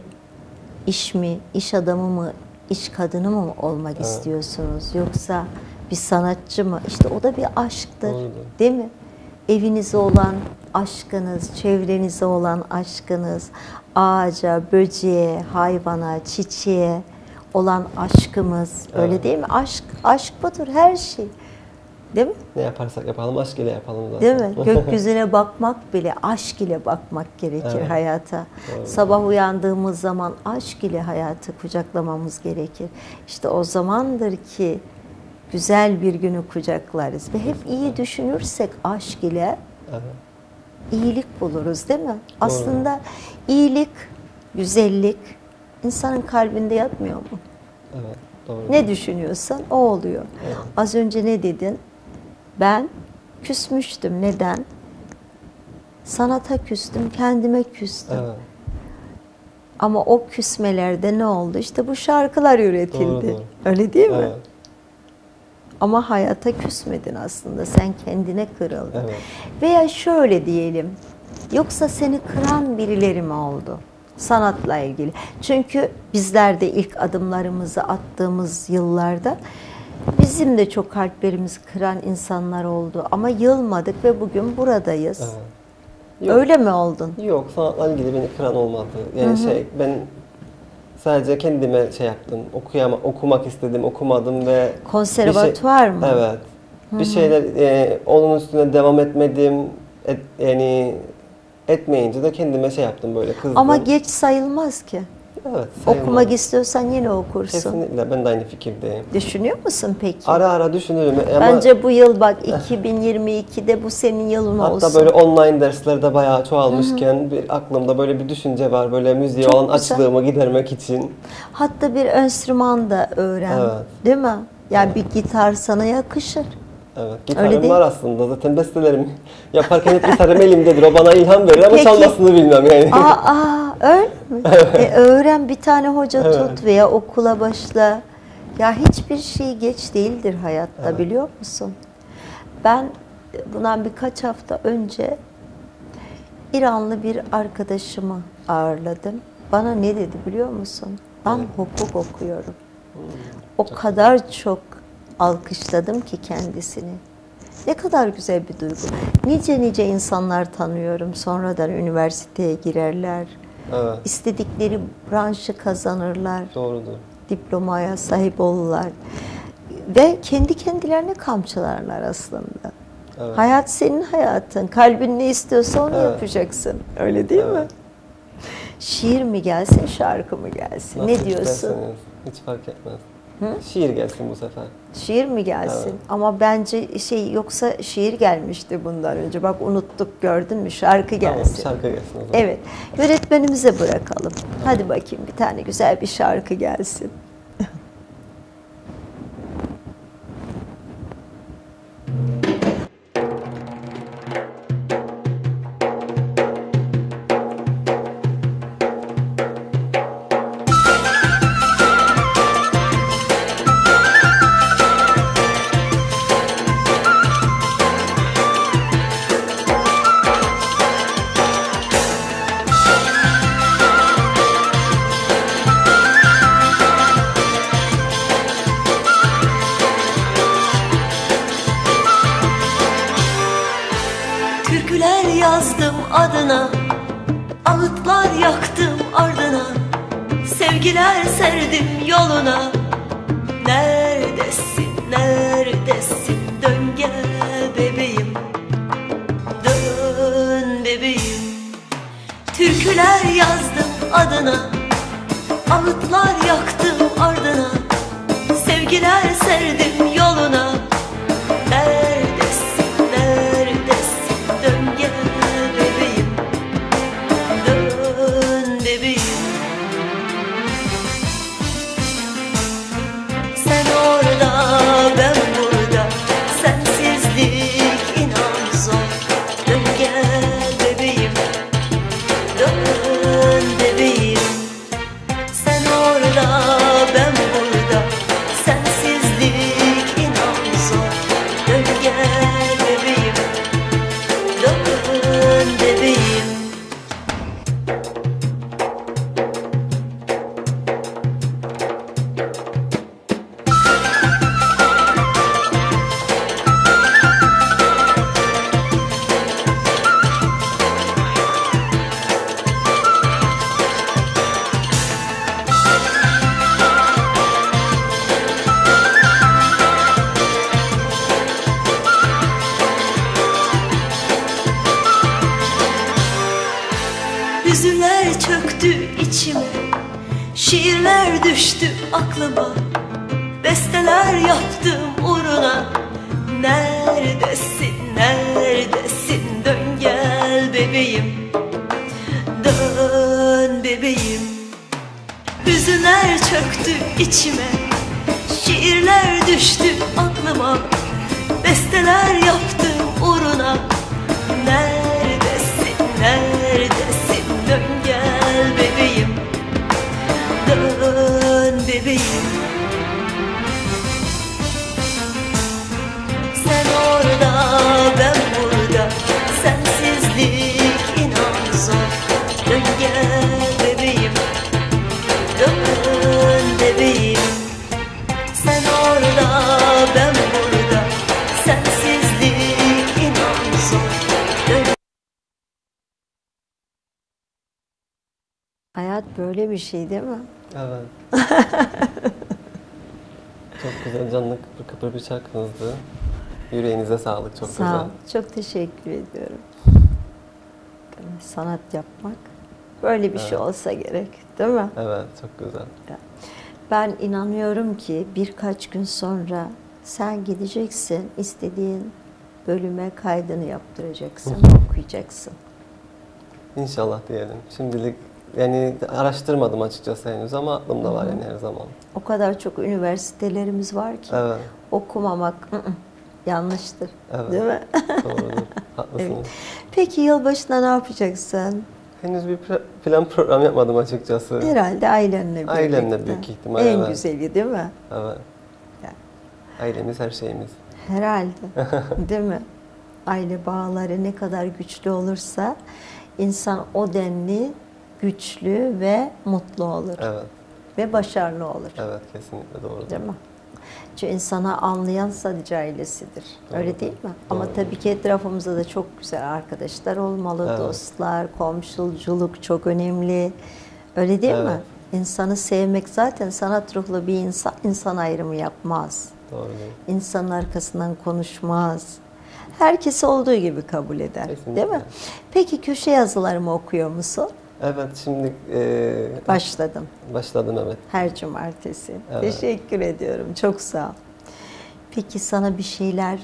Speaker 2: iş mi, iş adamı mı, iş kadını mı olmak istiyorsunuz? Yoksa bir sanatçı mı? İşte o da bir aşktır.
Speaker 3: Doğrudur.
Speaker 2: Değil mi? Evinize olan aşkınız, çevrenize olan aşkınız, ağaca, böceğe, hayvana, çiçeğe olan aşkımız. Öyle
Speaker 3: Evet.
Speaker 2: değil mi? Aşk, aşk budur her şey. Değil mi?
Speaker 3: Ne yaparsak yapalım aşk ile yapalım zaten.
Speaker 2: Değil mi? Gökyüzüne bakmak bile aşk ile bakmak gerekir
Speaker 3: Evet.
Speaker 2: hayata. Sabah uyandığımız zaman aşk ile hayatı kucaklamamız gerekir. İşte o zamandır ki güzel bir günü kucaklarız ve hep iyi düşünürsek aşk ile
Speaker 3: Evet.
Speaker 2: iyilik buluruz değil mi? Aslında iyilik, güzellik insanın kalbinde yatmıyor mu?
Speaker 3: Evet. Doğru.
Speaker 2: Ne düşünüyorsan o oluyor. Az önce ne dedin? Ben küsmüştüm. Neden? Sanata küstüm, kendime küstüm.
Speaker 3: Evet.
Speaker 2: Ama o küsmelerde ne oldu? İşte bu şarkılar üretildi.
Speaker 3: Doğru, doğru.
Speaker 2: Öyle değil mi?
Speaker 3: Evet.
Speaker 2: Ama hayata küsmedin aslında. Sen kendine kırıldın.
Speaker 3: Evet.
Speaker 2: Veya şöyle diyelim. Yoksa seni kıran birileri mi oldu? Sanatla ilgili. Çünkü bizler de ilk adımlarımızı attığımız yıllarda bizim de çok kalplerimizi kıran insanlar oldu. Ama yılmadık ve bugün buradayız.
Speaker 3: Evet. Yok.
Speaker 2: Öyle mi oldun?
Speaker 3: Yok sanatla ilgili beni kıran olmadı. Yani şey ben sadece kendime şey yaptım. Okuyama, okumak istedim, okumadım ve bir
Speaker 2: Konservatuvar mı?
Speaker 3: Evet. Bir şeyler e, onun üstüne devam etmedim. Et- yani etmeyince de kendime şey yaptım böyle kızdım.
Speaker 2: Ama geç sayılmaz ki.
Speaker 3: Evet.
Speaker 2: Okumak istiyorsan yine okursun.
Speaker 3: Kesinlikle ben de aynı fikirdeyim.
Speaker 2: Düşünüyor musun peki?
Speaker 3: Ara ara düşünürüm ama
Speaker 2: Bence bu yıl bak 2022'de bu senin yılın
Speaker 3: hatta
Speaker 2: olsun.
Speaker 3: böyle online derslerde bayağı çoğalmışken bir aklımda böyle bir düşünce var. Böyle müziğe
Speaker 2: Çok
Speaker 3: olan
Speaker 2: güzel.
Speaker 3: açlığımı gidermek için.
Speaker 2: Hatta bir enstrüman da öğren.
Speaker 3: Evet.
Speaker 2: Değil mi? Yani bir gitar sana yakışır.
Speaker 3: Evet, gitarım var aslında. Zaten bestelerimi yaparken hep gitarım elimdedir. O bana ilham verir ama
Speaker 2: Peki.
Speaker 3: çalmasını bilmem yani.
Speaker 2: Aa, aa öyle mi? E, öğren bir tane hoca tut veya okula başla. Ya hiçbir şey geç değildir hayatta biliyor musun? Ben bundan birkaç hafta önce İranlı bir arkadaşımı ağırladım. Bana ne dedi biliyor musun? Ben hukuk okuyorum. O kadar çok alkışladım ki kendisini. Ne kadar güzel bir duygu. Nice nice insanlar tanıyorum. Sonradan üniversiteye girerler.
Speaker 3: Evet,
Speaker 2: İstedikleri branşı kazanırlar.
Speaker 3: doğrudur.
Speaker 2: Diplomaya sahip olurlar. Ve kendi kendilerine kamçılarlar aslında.
Speaker 3: Evet.
Speaker 2: Hayat senin hayatın. Kalbin ne istiyorsa onu
Speaker 3: Evet.
Speaker 2: yapacaksın. Öyle değil mi?
Speaker 3: Evet.
Speaker 2: Şiir mi gelsin, şarkı mı gelsin?
Speaker 3: Nasıl
Speaker 2: ne diyorsun?
Speaker 3: Hiç fark etmez. Şiir gelsin bu sefer.
Speaker 2: Şiir mi gelsin?
Speaker 3: Evet.
Speaker 2: Ama bence şey yoksa şiir gelmişti bundan önce. Bak unuttuk gördün mü? Şarkı
Speaker 3: Tamam,
Speaker 2: gelsin.
Speaker 3: şarkı gelsin o zaman.
Speaker 2: Evet. Yönetmenimize bırakalım. Hadi bakayım bir tane güzel bir şarkı gelsin.
Speaker 1: Düştü aklıma Besteler yaptım uğruna. Neredesin, neredesin? Dön gel bebeğim Dön bebeğim. Hüzünler çöktü içime Şiirler düştü aklıma. Besteler yaptım bebeğim. Sen orada, ben burada
Speaker 2: Böyle bir şey değil mi?
Speaker 3: Evet. çok güzel canlı kıpır kıpır bir şarkınızdı. Yüreğinize sağlık çok
Speaker 2: Sağ
Speaker 3: güzel.
Speaker 2: ol. Çok teşekkür ediyorum. Sanat yapmak Böyle bir şey olsa gerek, değil mi?
Speaker 3: Evet, çok güzel.
Speaker 2: Ben inanıyorum ki birkaç gün sonra sen gideceksin, istediğin bölüme kaydını yaptıracaksın, okuyacaksın.
Speaker 3: İnşallah diyelim. Şimdilik yani araştırmadım açıkçası henüz ama aklımda var yani her zaman.
Speaker 2: O kadar çok üniversitelerimiz var ki
Speaker 3: Evet,
Speaker 2: okumamak ı-ı, yanlıştır.
Speaker 3: Evet.
Speaker 2: Değil mi?
Speaker 3: doğrudur. Haklısınız.
Speaker 2: Peki yılbaşında ne yapacaksın?
Speaker 3: Henüz bir pre- plan program yapmadım açıkçası.
Speaker 2: Herhalde ailenle birlikte.
Speaker 3: Ailemle büyük ihtimal,
Speaker 2: En
Speaker 3: evet.
Speaker 2: güzeli değil mi?
Speaker 3: Evet.
Speaker 2: Yani.
Speaker 3: Ailemiz her şeyimiz.
Speaker 2: Herhalde. değil mi? Aile bağları ne kadar güçlü olursa insan o denli güçlü ve mutlu olur.
Speaker 3: Evet,
Speaker 2: Ve başarılı olur.
Speaker 3: evet kesinlikle doğru.
Speaker 2: Değil mi? Çünkü insana anlayan sadece ailesidir. Öyle
Speaker 3: Doğru.
Speaker 2: değil mi? Ama
Speaker 3: Doğru.
Speaker 2: tabii ki etrafımızda da çok güzel arkadaşlar olmalı,
Speaker 3: Evet.
Speaker 2: dostlar, komşulculuk çok önemli. Öyle değil mi?
Speaker 3: Evet.
Speaker 2: İnsanı sevmek zaten sanat ruhlu bir insan insan ayrımı yapmaz.
Speaker 3: Doğru.
Speaker 2: İnsanın arkasından konuşmaz. Herkesi olduğu gibi kabul eder.
Speaker 3: Kesinlikle.
Speaker 2: Değil mi? Peki köşe yazılarımı okuyor musun?
Speaker 3: Evet, şimdi e,
Speaker 2: Başladım.
Speaker 3: başladım evet.
Speaker 2: Her cumartesi.
Speaker 3: Evet.
Speaker 2: Teşekkür ediyorum. Çok sağ ol. Peki sana bir şeyler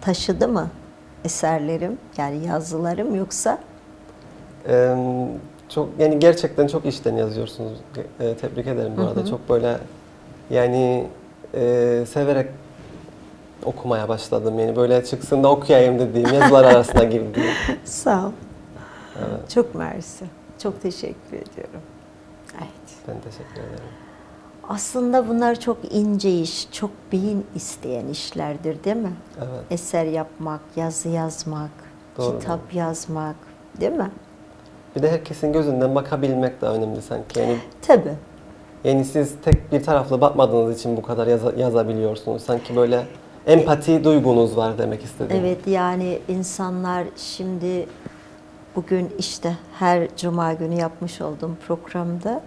Speaker 2: taşıdı mı eserlerim? Yani yazılarım yoksa
Speaker 3: Ee, çok yani gerçekten çok içten yazıyorsunuz. Ee, tebrik ederim bu arada. Çok böyle yani e, severek okumaya başladım. Yani böyle çıksın da okuyayım dediğim yazılar arasına girdi.
Speaker 2: sağ ol.
Speaker 3: Evet.
Speaker 2: Çok mersi. Çok teşekkür ediyorum. Evet.
Speaker 3: Ben teşekkür ederim.
Speaker 2: Aslında bunlar çok ince iş, çok beyin isteyen işlerdir değil mi?
Speaker 3: Evet.
Speaker 2: Eser yapmak, yazı yazmak,
Speaker 3: Doğru.
Speaker 2: kitap yazmak değil mi?
Speaker 3: Bir de herkesin gözünden bakabilmek de önemli sanki. Yani
Speaker 2: Tabii.
Speaker 3: yani siz tek bir taraflı bakmadığınız için bu kadar yaza- yazabiliyorsunuz. Sanki böyle empati duygunuz var demek istedim.
Speaker 2: Evet yani insanlar şimdi bugün işte her cuma günü yapmış olduğum programda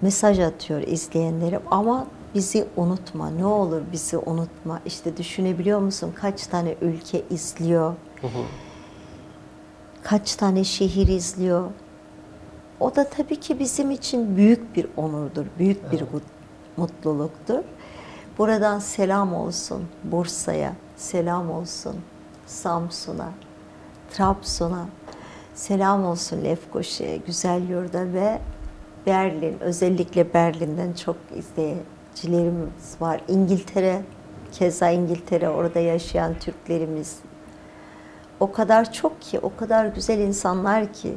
Speaker 2: mesaj atıyor izleyenlerim. Ama bizi unutma ne olur bizi unutma. İşte düşünebiliyor musun kaç tane ülke izliyor? Kaç tane şehir izliyor? O da tabii ki bizim için büyük bir onurdur büyük bir mut- mutluluktur. Buradan selam olsun Bursa'ya selam olsun Samsun'a Trabzon'a selam olsun Lefkoşa'ya, Güzel Yurda ve Berlin, özellikle Berlin'den çok izleyicilerimiz var. İngiltere, keza İngiltere, orada yaşayan Türklerimiz. O kadar çok ki, o kadar güzel insanlar ki.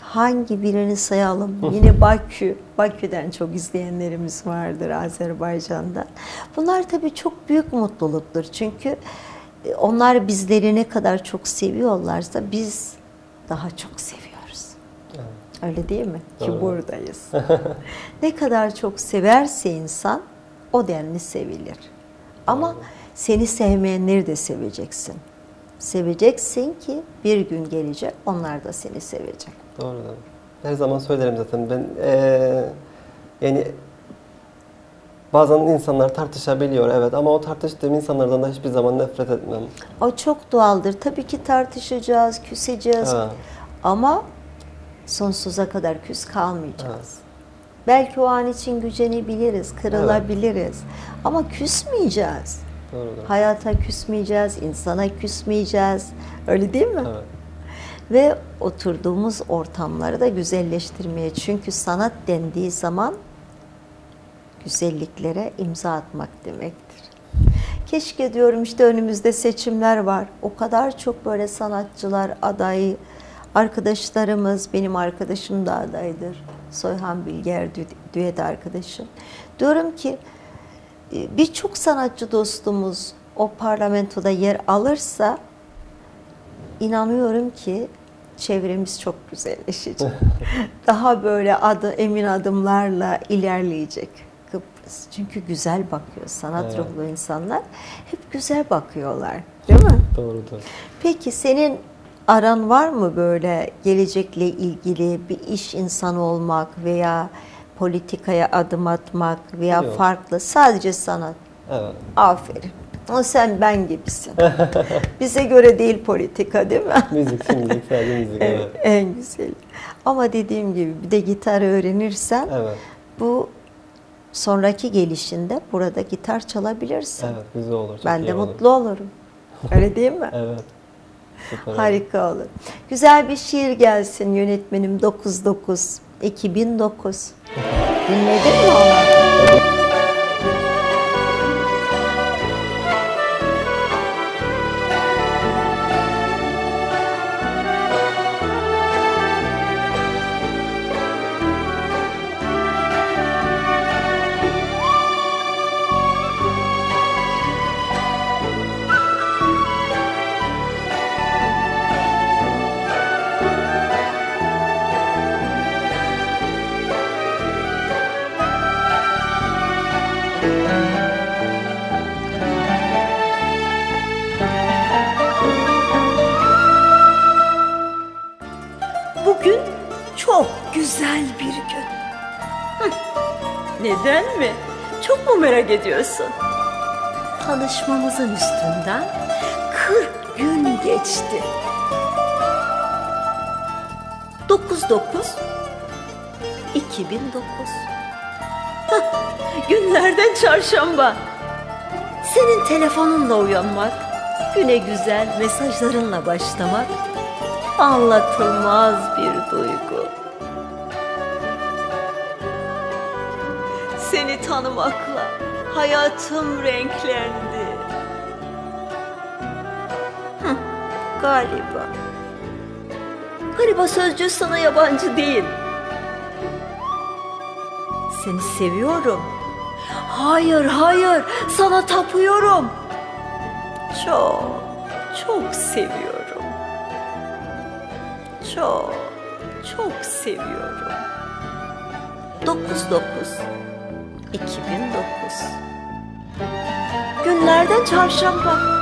Speaker 2: Hangi birini sayalım? Yine Bakü, Bakü'den çok izleyenlerimiz vardır Azerbaycan'dan. Bunlar tabii çok büyük mutluluktur. Çünkü onlar bizleri ne kadar çok seviyorlarsa biz daha çok seviyoruz. Öyle değil mi? Ki
Speaker 3: Doğru.
Speaker 2: buradayız. ne kadar çok severse insan o denli sevilir. Ama seni sevmeyenleri de seveceksin. Seveceksin ki bir gün gelecek onlar da seni sevecek.
Speaker 3: Doğru doğru. Her zaman söylerim zaten ben eee, yani bazen insanlar tartışabiliyor evet ama o tartıştığım insanlardan da hiçbir zaman nefret etmem.
Speaker 2: O çok doğaldır. Tabii ki tartışacağız, küseceğiz.
Speaker 3: Evet.
Speaker 2: Ama sonsuza kadar küs kalmayacağız. Belki o an için gücenebiliriz, kırılabiliriz. Ama küsmeyeceğiz.
Speaker 3: Doğru doğru.
Speaker 2: Hayata küsmeyeceğiz, insana küsmeyeceğiz. Öyle değil mi?
Speaker 3: Evet.
Speaker 2: Ve oturduğumuz ortamları da güzelleştirmeye. Çünkü sanat dendiği zaman güzelliklere imza atmak demektir. Keşke diyorum işte önümüzde seçimler var. O kadar çok böyle sanatçılar aday, arkadaşlarımız, benim arkadaşım da adaydır. Soyhan Bilger dü- düet arkadaşım. Diyorum ki e, birçok sanatçı dostumuz o parlamentoda yer alırsa inanıyorum ki çevremiz çok güzelleşecek. Daha böyle adı emin adımlarla ilerleyecek Çünkü güzel bakıyor. Sanat
Speaker 3: Evet.
Speaker 2: ruhlu insanlar hep güzel bakıyorlar. Değil mi?
Speaker 3: Doğrudur.
Speaker 2: Peki senin aran var mı böyle gelecekle ilgili bir iş insanı olmak veya politikaya adım atmak veya
Speaker 3: Yok.
Speaker 2: farklı sadece sanat?
Speaker 3: Evet.
Speaker 2: Aferin.
Speaker 7: O sen ben gibisin. Bize göre değil politika değil mi?
Speaker 3: Müzik, müzik, sadece müzik.
Speaker 7: Evet,
Speaker 3: Evet.
Speaker 7: en güzeli. Ama dediğim gibi bir de gitar öğrenirsen
Speaker 3: Evet.
Speaker 7: bu sonraki gelişinde burada gitar çalabilirsin.
Speaker 3: Evet, güzel olur. Çok
Speaker 7: ben de
Speaker 3: olur.
Speaker 7: mutlu olurum. Öyle değil mi?
Speaker 3: Evet. Süper.
Speaker 7: Harika olur. Güzel bir şiir gelsin yönetmenim 99 2009. Dinledin mi onu?
Speaker 2: Bugün çok güzel bir gün. Neden mi? Çok mu merak ediyorsun? Tanışmamızın üstünden 40 gün geçti. 99 2009 Hah, Günlerden çarşamba. Senin telefonunla uyanmak, güne güzel mesajlarınla başlamak anlatılmaz bir duygu. Seni tanımakla hayatım renklendi. Hı, galiba. Galiba sözcüğü sana yabancı değil. Seni seviyorum. Hayır, hayır, sana tapıyorum. Çok, çok seviyorum. Çok, çok seviyorum. 99 2009 Günlerden çarşamba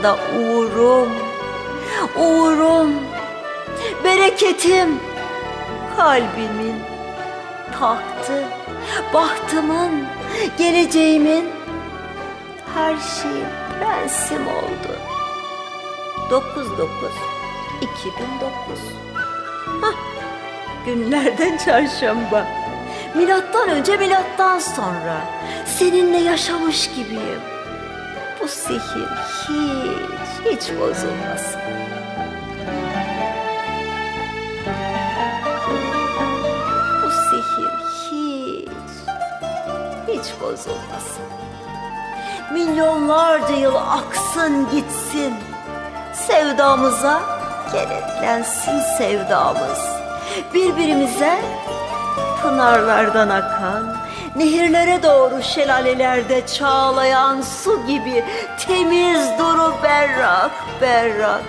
Speaker 2: anda uğurum, uğurum, bereketim, kalbimin tahtı, bahtımın, geleceğimin, her şeyim prensim oldu. 99 2009 Hah, günlerden çarşamba. Milattan önce milattan sonra seninle yaşamış gibiyim. Sihir hiç, hiç bozulmasın. Bu sihir hiç, hiç bozulmasın. Milyonlarca yıl aksın gitsin. Sevdamıza kenetlensin sevdamız. Birbirimize pınarlardan akan, nehirlere doğru şelalelerde çağlayan su gibi temiz duru berrak berrak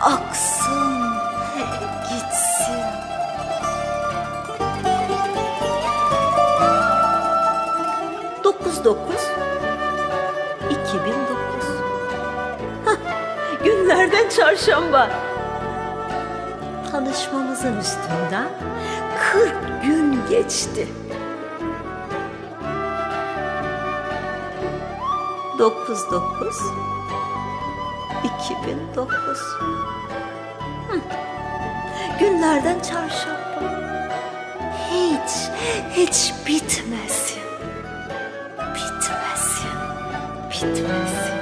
Speaker 2: aksın gitsin. Dokuz dokuz 2009 Hah, Günlerden çarşamba Tanışmamızın üstünden 40 gün geçti. Dokuz dokuz. 2009 Hı. Günlerden çarşamba. Hiç, hiç Bitmesin, bitmesin, bitmesin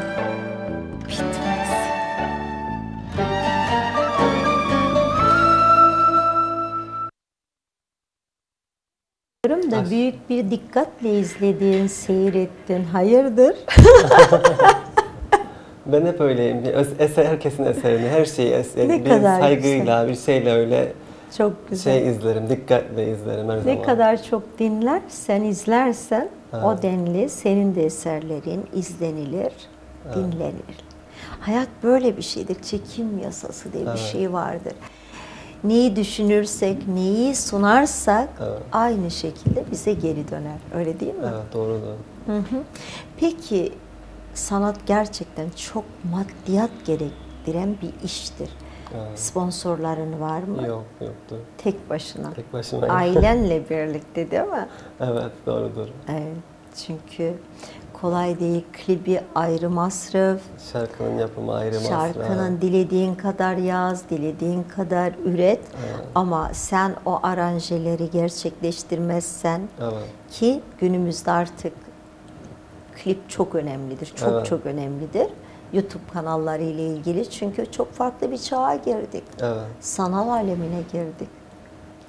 Speaker 7: Diyorum da büyük bir dikkatle izledin, seyrettin. Hayırdır?
Speaker 3: Ben hep öyleyim. Eser, herkesin eserini, her şeyi es-
Speaker 2: Ne
Speaker 3: bir
Speaker 2: kadar
Speaker 3: saygıyla, bir şeyle öyle
Speaker 2: Çok güzel.
Speaker 3: şey izlerim, dikkatle izlerim her
Speaker 2: ne
Speaker 3: zaman.
Speaker 2: kadar çok dinlersen, izlersen o denli senin de eserlerin izlenilir, dinlenir. Hayat böyle bir şeydir. Çekim yasası diye bir şey vardır. Neyi düşünürsek, neyi sunarsak
Speaker 3: Evet.
Speaker 2: aynı şekilde bize geri döner. Öyle değil mi?
Speaker 3: Evet, doğrudur.
Speaker 2: Hı hı. Peki sanat gerçekten çok maddiyat gerektiren bir iştir.
Speaker 3: Evet.
Speaker 2: Sponsorların var mı?
Speaker 3: Yok, yoktu.
Speaker 2: Tek başına.
Speaker 3: Tek başıma.
Speaker 2: Ailenle birlikte değil mi?
Speaker 3: evet, doğrudur.
Speaker 2: Evet. Çünkü kolay değil. Klibi ayrı masraf.
Speaker 3: Şarkının yapımı ayrı masraf.
Speaker 2: Şarkının dilediğin kadar yaz, dilediğin kadar üret.
Speaker 3: Evet.
Speaker 2: Ama sen o aranjeleri gerçekleştirmezsen
Speaker 3: Evet.
Speaker 2: ki günümüzde artık klip çok önemlidir. Çok
Speaker 3: Evet.
Speaker 2: çok önemlidir. YouTube kanalları ile ilgili çünkü çok farklı bir çağa girdik.
Speaker 3: Evet,
Speaker 2: Sanal alemine girdik.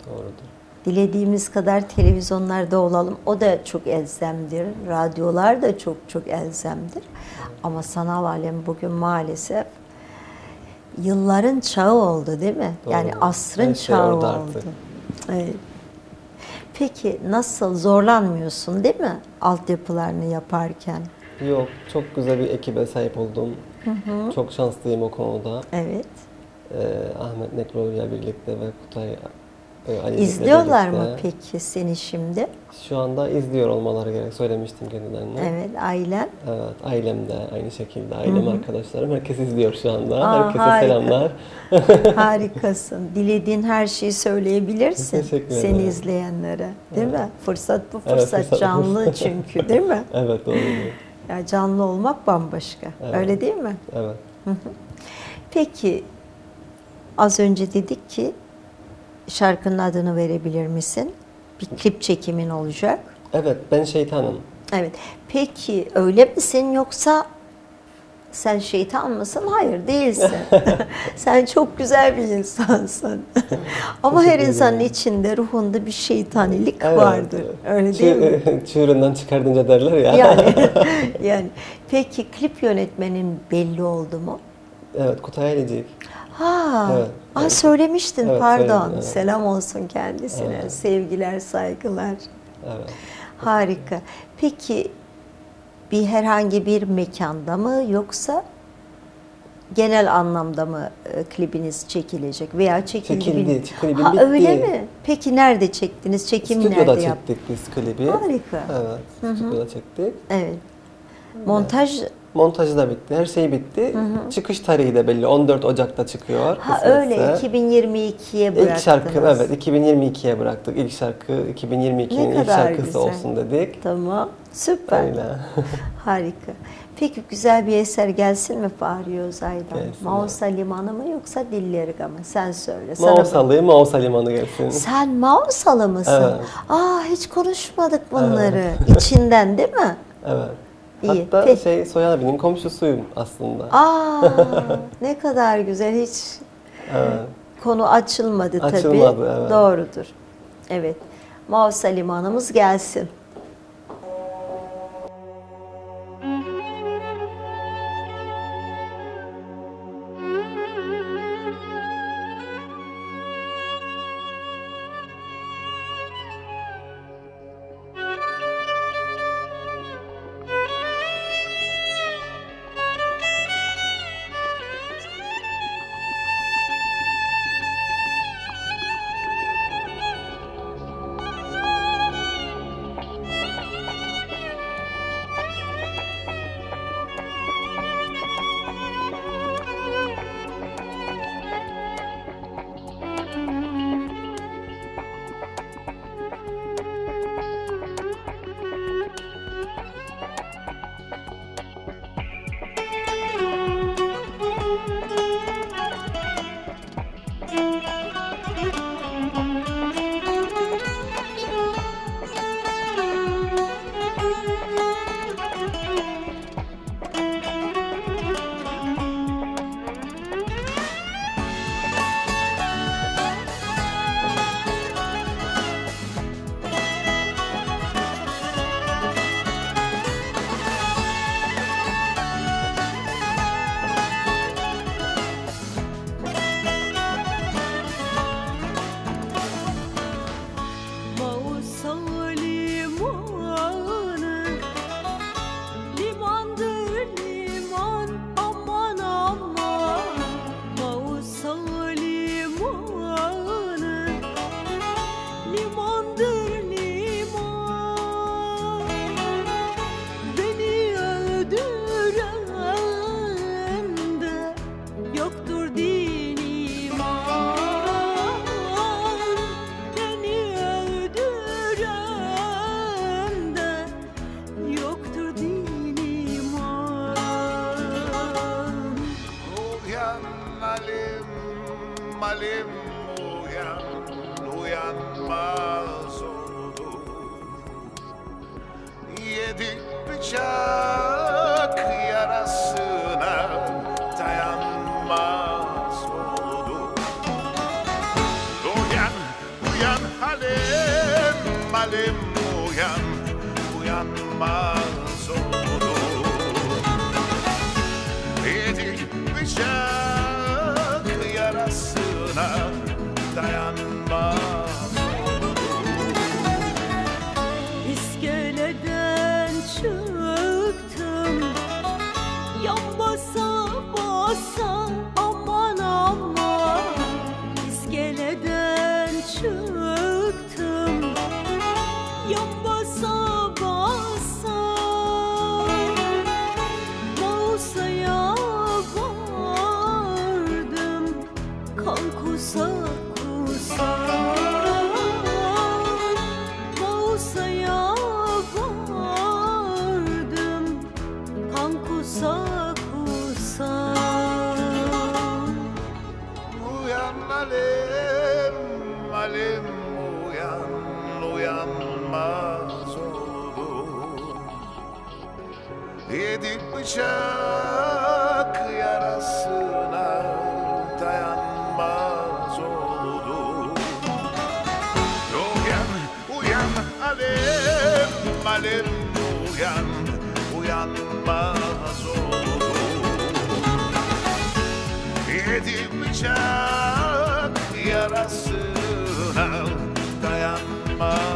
Speaker 3: doğrudur.
Speaker 2: Dilediğimiz kadar televizyonlarda olalım. O da çok elzemdir. Radyolar da çok çok elzemdir. Ama sanal alem bugün maalesef yılların çağı oldu değil mi?
Speaker 3: Doğru.
Speaker 2: Yani asrın
Speaker 3: Her şey
Speaker 2: çağı
Speaker 3: orada
Speaker 2: oldu.
Speaker 3: artık.
Speaker 2: Evet. Peki nasıl zorlanmıyorsun değil mi altyapılarını yaparken?
Speaker 3: Yok, çok güzel bir ekibe sahip oldum. Çok şanslıyım o konuda.
Speaker 2: Evet.
Speaker 3: Ee, Ahmet Nekro'yla birlikte ve Kutay e, ile
Speaker 2: İzliyorlar mı peki seni şimdi?
Speaker 3: Şu anda izliyor olmaları gerek. Söylemiştim kendilerine.
Speaker 2: Evet, ailen.
Speaker 3: Evet, ailem de aynı şekilde. Ailem, arkadaşlarım. Herkes izliyor şu anda.
Speaker 2: Aa,
Speaker 3: Herkese
Speaker 2: harika.
Speaker 3: selamlar.
Speaker 2: Harikasın. Dilediğin her şeyi söyleyebilirsin
Speaker 3: Teşekkür
Speaker 2: seni
Speaker 3: ederim.
Speaker 2: izleyenlere. Değil mi? Fırsat bu
Speaker 3: Evet,
Speaker 2: fırsat.
Speaker 3: fırsat bu
Speaker 2: canlı
Speaker 3: fırsat.
Speaker 2: çünkü değil mi?
Speaker 3: evet, doğru.
Speaker 2: Ya canlı olmak bambaşka.
Speaker 3: Evet.
Speaker 2: Öyle değil mi?
Speaker 3: Evet.
Speaker 2: Peki az önce dedik ki şarkının adını verebilir misin? Bir klip çekimin olacak.
Speaker 3: Evet, ben şeytanım.
Speaker 2: Evet. Peki öyle misin yoksa sen şeytan mısın? Hayır değilsin. sen çok güzel bir insansın. Ama her insanın
Speaker 3: ederim.
Speaker 2: içinde ruhunda bir şeytanilik
Speaker 3: Evet.
Speaker 2: vardır. Öyle değil mi?
Speaker 3: Çığ- Çığırından çıkardınca derler ya.
Speaker 2: Yani yani peki klip yönetmenin belli oldu mu?
Speaker 3: evet, Kutay Alecik.
Speaker 2: Ha,
Speaker 3: Evet,
Speaker 2: aa,
Speaker 3: evet.
Speaker 2: söylemiştin
Speaker 3: Evet,
Speaker 2: pardon.
Speaker 3: evet.
Speaker 2: Selam olsun kendisine.
Speaker 3: Evet.
Speaker 2: Sevgiler, saygılar.
Speaker 3: Evet.
Speaker 2: Harika. Peki bir herhangi bir mekanda mı yoksa genel anlamda mı e, klibiniz çekilecek veya çekildi?
Speaker 3: Çekildi, klibim
Speaker 2: ha,
Speaker 3: bitti.
Speaker 2: Öyle mi? Peki nerede çektiniz? Çekim
Speaker 3: Stüdyoda
Speaker 2: nerede yaptınız?
Speaker 3: çektik biz klibi.
Speaker 2: Harika.
Speaker 3: Evet, stüdyoda çektik.
Speaker 2: Evet. Montaj
Speaker 3: Montajı da bitti, her şey bitti. Çıkış tarihi de belli, 14 Ocak'ta çıkıyor.
Speaker 2: ha
Speaker 3: kısmetse.
Speaker 2: öyle 2022'ye bıraktınız.
Speaker 3: İlk şarkı, evet 2022'ye bıraktık. İlk şarkı 2022'nin
Speaker 2: Ne
Speaker 3: ilk şarkısı
Speaker 2: güzel.
Speaker 3: olsun dedik.
Speaker 2: Tamam. Süper.
Speaker 3: Öyle.
Speaker 2: Harika. Peki güzel bir eser gelsin mi Fahri Özay'dan? Mausa Limanı mı yoksa Dillerika mı? Sen söyle.
Speaker 3: Mausalı, Mausa Limanı gelsin.
Speaker 2: Sen Mausalı mısın?
Speaker 3: Evet.
Speaker 2: Aa hiç konuşmadık bunları. İçinden değil mi?
Speaker 3: Evet.
Speaker 2: İyi,
Speaker 3: Hatta
Speaker 2: peki.
Speaker 3: şey Soy abinin komşusuyum aslında.
Speaker 2: Aa ne kadar güzel. Hiç
Speaker 3: Evet.
Speaker 2: konu açılmadı tabii.
Speaker 3: Açılmadı, evet.
Speaker 2: Doğrudur. Evet. Mausa Limanımız gelsin.
Speaker 8: alem
Speaker 5: alem uyan uyanmaz oldu Yedi bıçak yarasına dayanmaz.